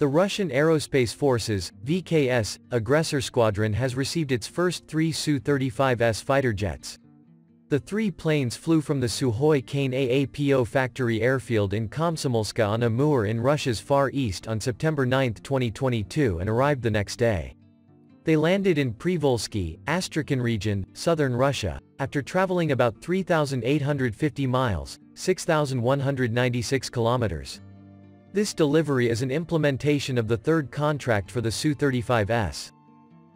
The Russian Aerospace Forces, VKS, Aggressor Squadron has received its first three Su-35S fighter jets. The three planes flew from the Sukhoi KnAAPO factory airfield in Komsomolsk-on-Amur in Russia's Far East on September 9, 2022 and arrived the next day. They landed in Privolzhsky, Astrakhan region, southern Russia, after traveling about 3,850 miles, 6,196 kilometers. This delivery is an implementation of the third contract for the Su-35S.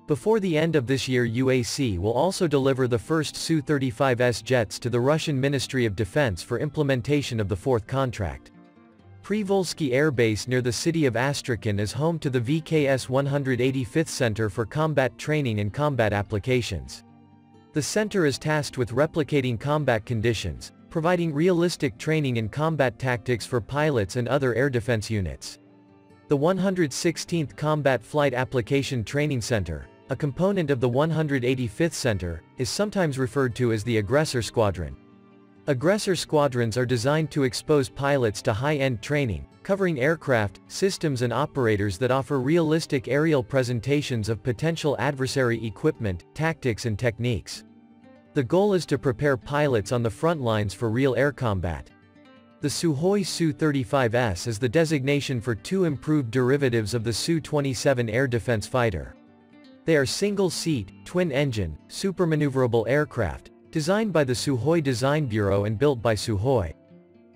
Before the end of this year UAC will also deliver the first Su-35S jets to the Russian Ministry of Defense for implementation of the fourth contract. Privolzhsky Air Base near the city of Astrakhan is home to the VKS 185th Center for Combat Training and Combat Applications. The center is tasked with replicating combat conditions, providing realistic training in combat tactics for pilots and other air defense units. The 116th Combat Flight Application Training Center, a component of the 185th Center, is sometimes referred to as the Aggressor Squadron. Aggressor squadrons are designed to expose pilots to high-end training, covering aircraft, systems and operators that offer realistic aerial presentations of potential adversary equipment, tactics and techniques. The goal is to prepare pilots on the front lines for real air combat. The Sukhoi Su-35S is the designation for two improved derivatives of the Su-27 air defense fighter. They are single-seat, twin-engine, supermaneuverable aircraft, designed by the Sukhoi Design Bureau and built by Sukhoi.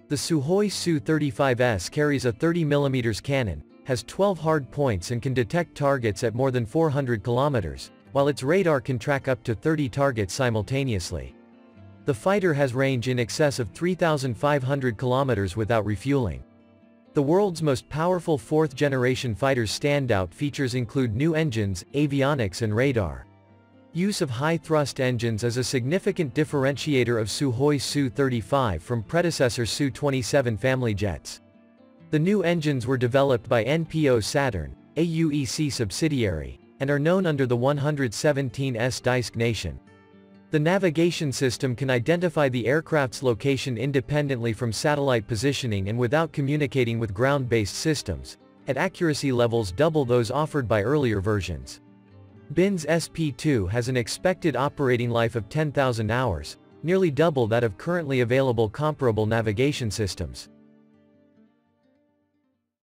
The Sukhoi Su-35S carries a 30mm cannon, has 12 hard points and can detect targets at more than 400 kilometers, while its radar can track up to 30 targets simultaneously. The fighter has range in excess of 3,500 kilometers without refueling. The world's most powerful fourth-generation fighter's standout features include new engines, avionics and radar. Use of high-thrust engines is a significant differentiator of Sukhoi Su-35 from predecessor Su-27 family jets. The new engines were developed by NPO Saturn, a UEC subsidiary, and are known under the 117S designation. The navigation system can identify the aircraft's location independently from satellite positioning and without communicating with ground-based systems, at accuracy levels double those offered by earlier versions. BINS-SP2 has an expected operating life of 10,000 hours, nearly double that of currently available comparable navigation systems.